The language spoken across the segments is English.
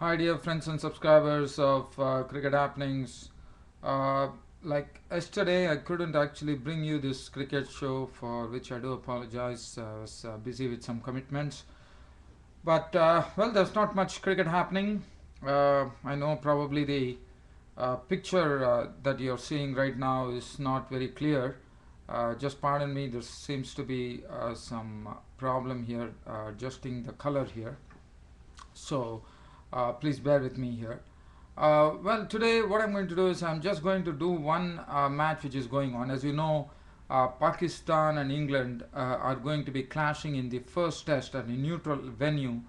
Hi, dear friends and subscribers of uh, Cricket Happenings. Uh, like yesterday, I couldn't actually bring you this cricket show, for which I do apologize. I was uh, busy with some commitments. But, uh, well, there's not much cricket happening. Uh, I know probably the uh, picture that you're seeing right now is not very clear. Just pardon me, there seems to be some problem here, adjusting the color here. So, uh, please bear with me here. Uh, well, today what I'm going to do is I'm just going to do one uh, match which is going on. As you know, uh, Pakistan and England uh, are going to be clashing in the first test at a neutral venue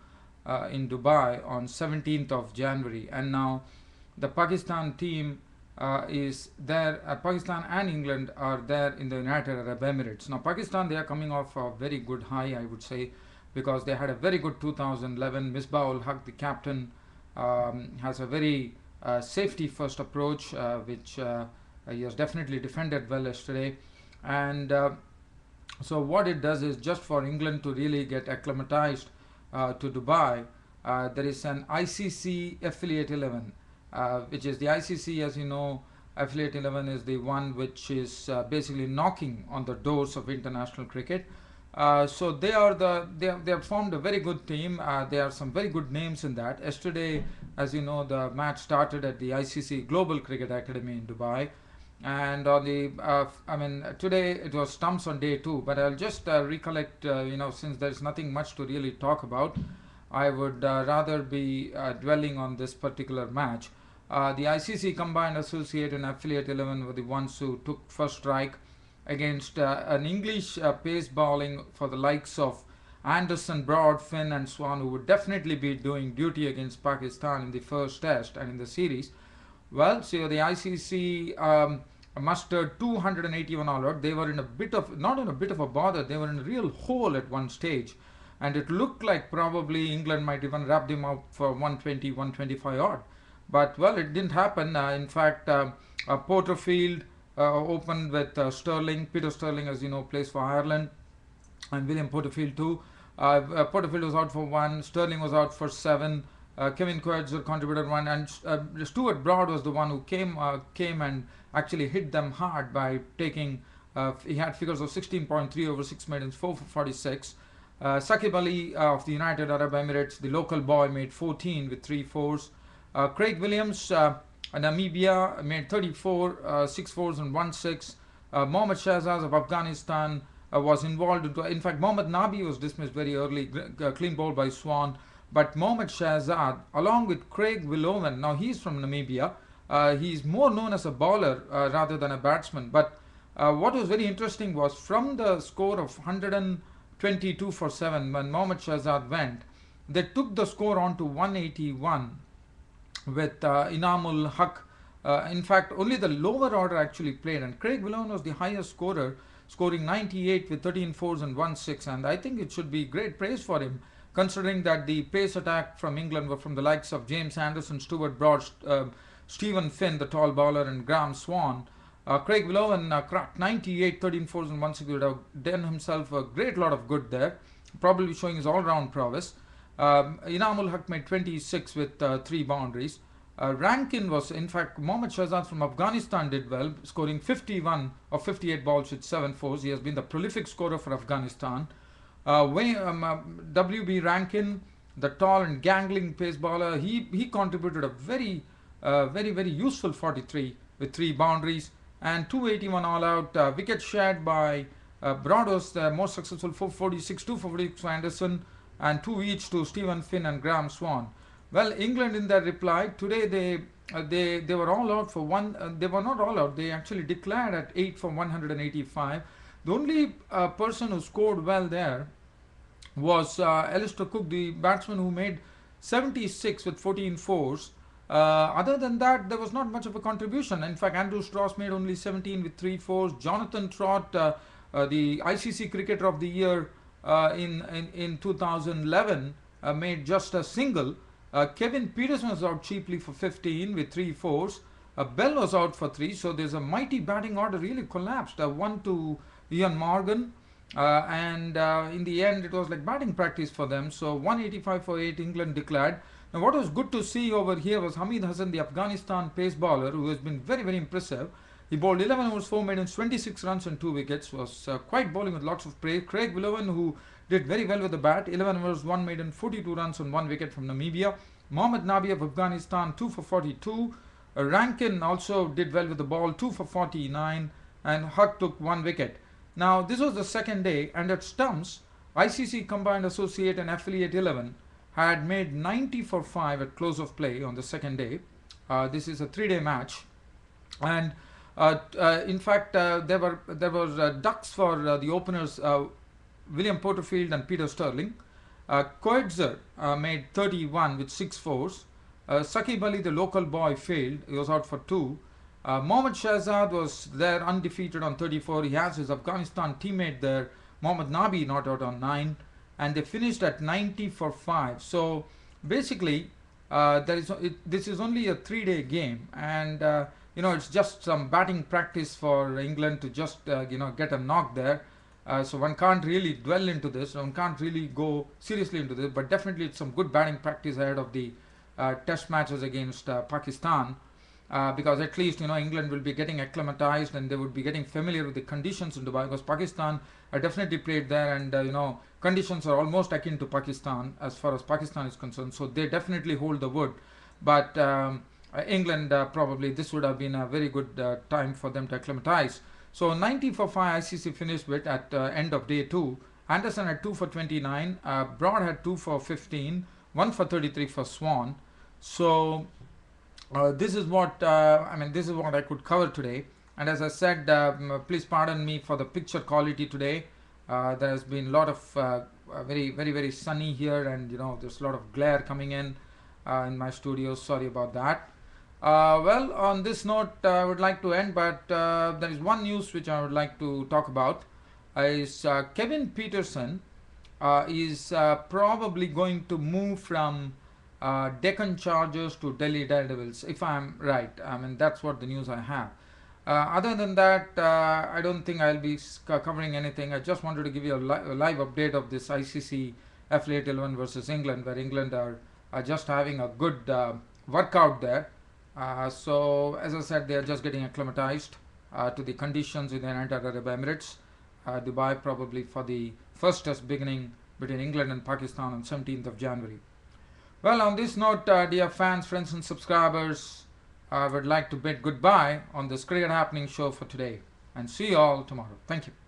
uh, in Dubai on 17th of January. And now the Pakistan team is there. Pakistan and England are there in the United Arab Emirates. Now, Pakistan they are coming off a very good high, I would say, because they had a very good 2011. Misbah ul Haq, the captain, um, has a very uh, safety first approach, uh, which uh, he has definitely defended well yesterday. And uh, so, what it does is just for England to really get acclimatized uh, to Dubai, uh, there is an ICC affiliate 11, uh, which is the ICC, as you know. Affiliate 11 is the one which is basically knocking on the doors of international cricket uh, so they are the they have, they have formed a very good team. Uh, there are some very good names in that. Yesterday, as you know, the match started at the ICC Global Cricket Academy in Dubai, and on the uh, I mean today it was stumps on day two. But I'll just uh, recollect. Uh, you know, since there's nothing much to really talk about, I would rather be dwelling on this particular match. the ICC Combined Associate and Affiliate 11 were the ones who took first strike against uh, an English uh, pace bowling for the likes of Anderson, Broad, Finn, and Swann who would definitely be doing duty against Pakistan in the first test and in the series. Well, so the ICC um, mustered 281 all out. They were in a bit of, not in a bit of a bother, they were in a real hole at one stage. And it looked like probably England might even wrap them up for 120, 125 odd. But well, it didn't happen. Uh, in fact, uh, Porterfield uh, opened with uh, Stirling. Peter Stirling, as you know, plays for Ireland, and William Porterfield too. Uh, Porterfield was out for one. Stirling was out for seven. Kevin Coetzer contributed one, and Stuart Broad was the one who came came and actually hit them hard by taking. he had figures of 16.3 over six maidens, 4 for 46. Uh, Saqib Ali uh, of the United Arab Emirates, the local boy, made 14 with three fours. Uh, Craig Williams Namibia made 34, uh, 6 fours and 1 6. Uh, Mohammad Shahzad of Afghanistan uh, was involved. In fact, Mohammad Nabi was dismissed very early, uh, clean ball by Swann. But Mohammad Shahzad, along with Craig Wilowen, now he's from Namibia, uh, he's more known as a bowler uh, rather than a batsman. But what was very interesting was from the score of 122 for 7 when Mohammad Shahzad went, they took the score on to 181 with uh, Inamul Haq. Uh, in fact, only the lower order actually played, and Craig Wilowen was the highest scorer, scoring 98 with 13 fours and 1 6. And I think it should be great praise for him, considering that the pace attack from England were from the likes of James Anderson, Stuart Broad, uh, Steven Finn, the tall bowler, and Graeme Swann. Uh, Craig Wilowen uh, cracked 98, 13 fours and 1 6. Would have done himself a great lot of good there, probably showing his all round prowess. Um, Inamul Haq made 26 with uh, three boundaries. Uh, Rankin was, in fact, Mohammad Shahzad from Afghanistan did well, scoring 51 of 58 balls with seven fours. He has been the prolific scorer for Afghanistan. Uh, um, uh, W.B. Rankin, the tall and gangling pace bowler, he, he contributed a very, uh, very, very useful 43 with three boundaries and 281 all out. Uh, wicket shared by uh, the most successful 446, 246 for Anderson, and two each to Steven Finn and Graeme Swann. Well, England in their reply today they uh, they they were all out for one. Uh, they were not all out. They actually declared at eight for 185. The only uh, person who scored well there was uh, Alastair Cook, the batsman who made 76 with 14 fours. Uh, other than that, there was not much of a contribution. In fact, Andrew Strauss made only 17 with three fours. Jonathan Trott, uh, uh, the ICC Cricketer of the Year in, in in 2011, made just a single. Uh, Kevin Pietersen was out cheaply for 15 with three fours. Uh, Bell was out for three, so there's a mighty batting order really collapsed. Uh, one to Ian Morgan, uh, and uh, in the end it was like batting practice for them. So 185 for 8 England declared. Now, what was good to see over here was Hamid Hassan, the Afghanistan pace bowler, who has been very, very impressive. He bowled 11 overs, 4 maidens, 26 runs and 2 wickets. Was uh, quite bowling with lots of praise. Craig Willowen, who did very well with the bat, 11 overs, 1 maiden, 42 runs and 1 wicket from Namibia. Mohammad Nabi of Afghanistan, 2 for 42. Uh, Rankin also did well with the ball, 2 for 49. And Haq took 1 wicket. Now, this was the second day, and at stumps, ICC Combined Associate and Affiliate 11 had made 90 for 5 at close of play on the second day. Uh, this is a three day match. And in fact, uh, there were there were uh, ducks for the openers William Porterfield and Peter Stirling. Uh, Coetzer made 31 with six fours. Uh, Saqib Ali, the local boy, failed. He was out for two. Uh, Mohammad Shahzad was there undefeated on 34. He has his Afghanistan teammate there, Mohammad Nabi, not out on 9. And they finished at 90 for 5. So basically, uh, there is it, this is only a three day game. And uh, you know, it's just some batting practice for England to just, uh, you know, get a knock there. Uh, so one can't really dwell into this. One can't really go seriously into this. But definitely, it's some good batting practice ahead of the uh, test matches against uh, Pakistan. Uh, because at least you know England will be getting acclimatized and they would be getting familiar with the conditions in Dubai because Pakistan are definitely played there and uh, you know conditions are almost akin to Pakistan as far as Pakistan is concerned so they definitely hold the wood but um, uh, England uh, probably this would have been a very good uh, time for them to acclimatize. So 90 for 5 ICC finished with at end of day 2. Anderson had 2 for 29, Broad had 2 for 15, 1 for 33 for Swann. So uh, this is what uh, I mean. This is what I could cover today. And as I said, please pardon me for the picture quality today. Uh, there has been a lot of very, very, very sunny here, and you know, there's a lot of glare coming in in my studio. Sorry about that. Uh, well, on this note, uh, I would like to end, but uh, there is one news which I would like to talk about. is uh, Kevin Pietersen uh, is uh, probably going to move from Deccan Chargers to Delhi Daredevils, if I'm right. I mean, that's what the news I have. other than that, I don't think I'll be covering anything. I just wanted to give you a, li a live update of this ICC Affiliate 11 versus England, where England are, are just having a good workout there. Uh, so as I said, they are just getting acclimatized uh, to the conditions in the United Arab Emirates. Uh, Dubai probably for the first test beginning between England and Pakistan on 17th of January. Well, on this note, uh, dear fans, friends and subscribers, I would like to bid goodbye on this Cricket Happening show for today and see you all tomorrow. Thank you.